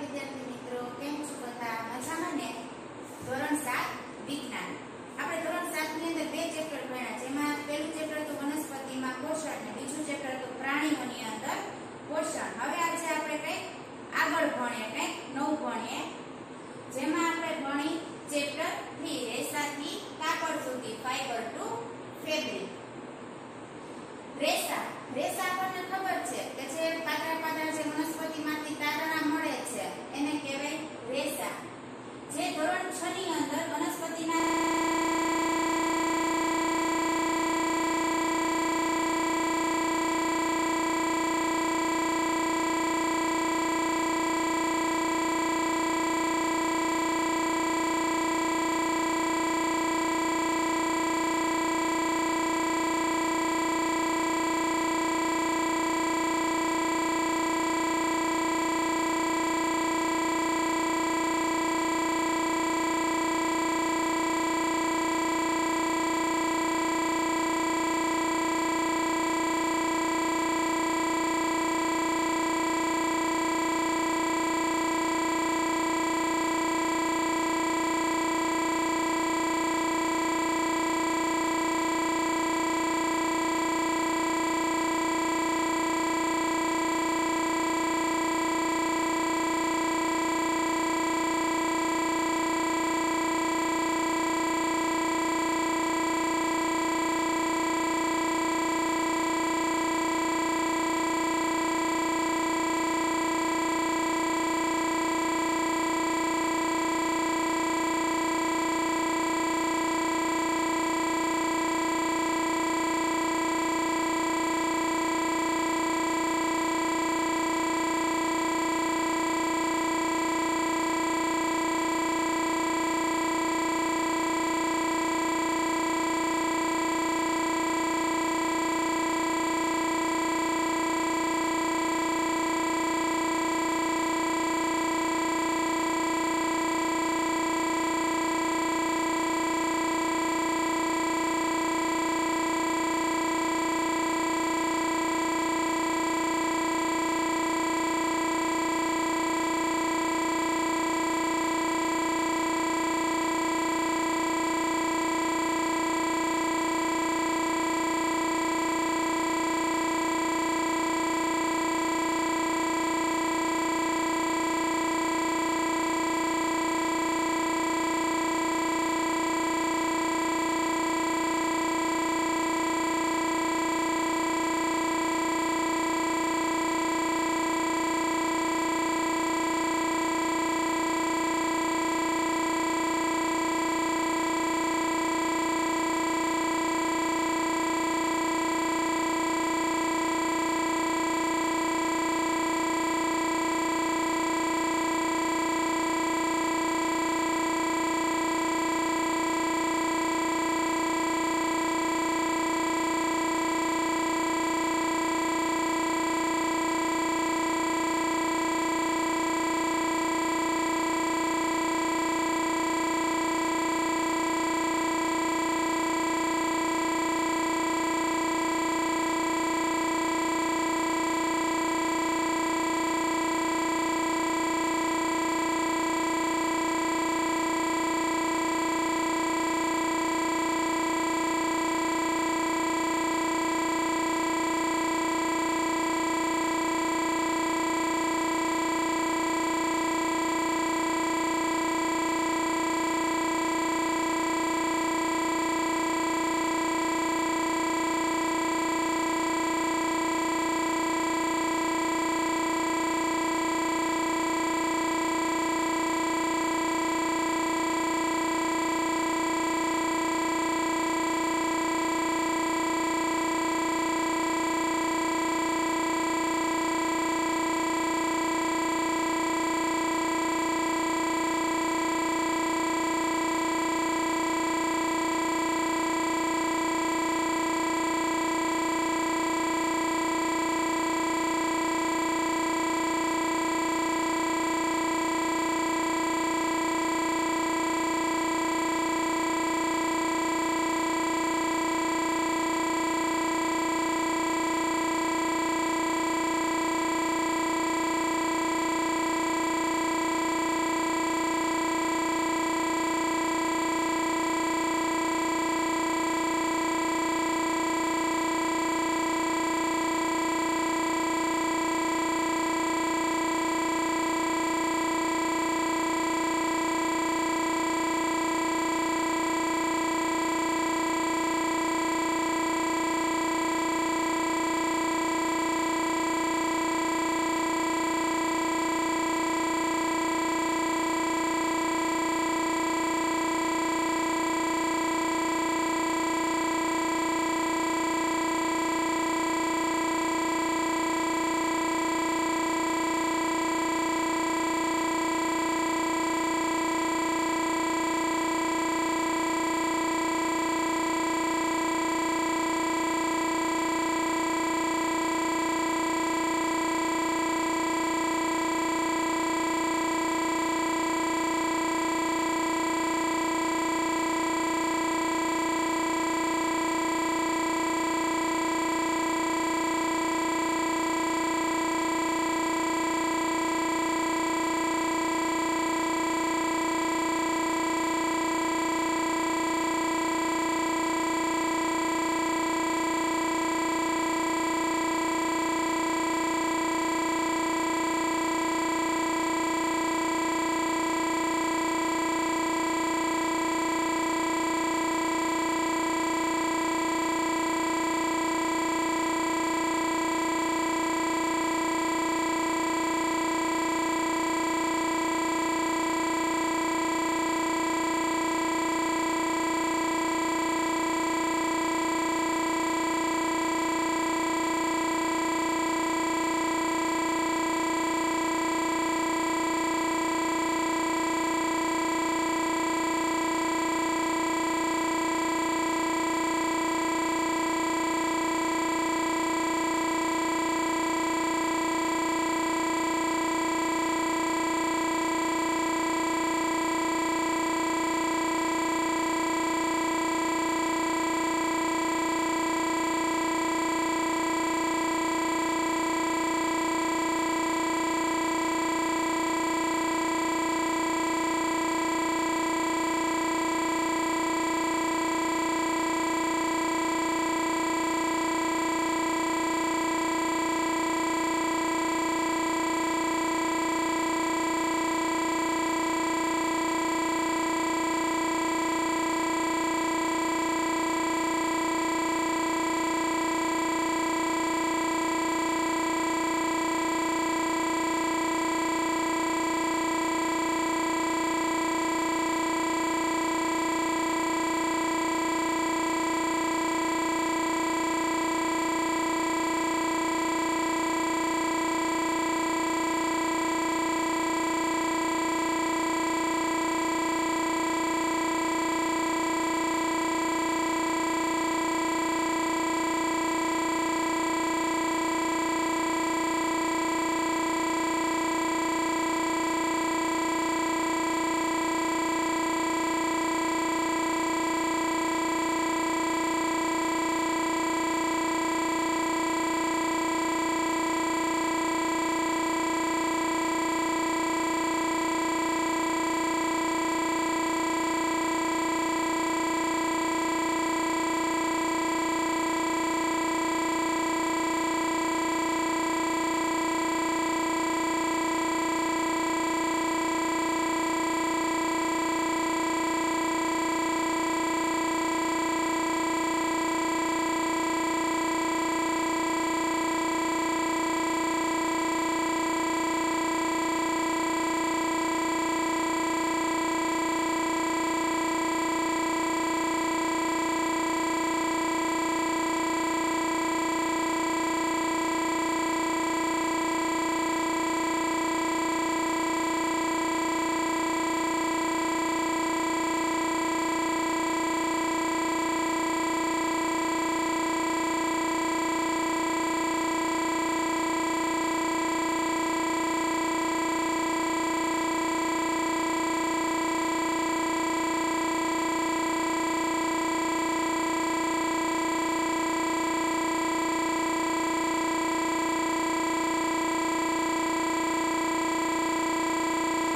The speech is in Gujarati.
વિદ્યાર્થી મિત્રો, કેમ છો બધા? મજામાં ને? ધોરણ 7 વિજ્ઞાન. આપણે ધોરણ 7 ની અંદર બે ચેપ્ટર ભણ્યા જેમાં પહેલું ચેપ્ટર તો વનસ્પતિમાં પોષણ અને બીજું ચેપ્ટર તો પ્રાણીઓની અંદર પોષણ. હવે આજે આપણે કંઈક આગળ ભણીએ, કંઈક નવું ભણીએ. જેમાં આપણે ભણી ચેપ્ટર 3 રેસાથી કાપડ સુધી ફાઇબર ટુ ફેબ્રિક રેસા રેસ આપણને ખબર છે કે જે પાતળા પાતળા જે વનસ્પતિમાંથી તારણા મળે છે, એને કહેવાય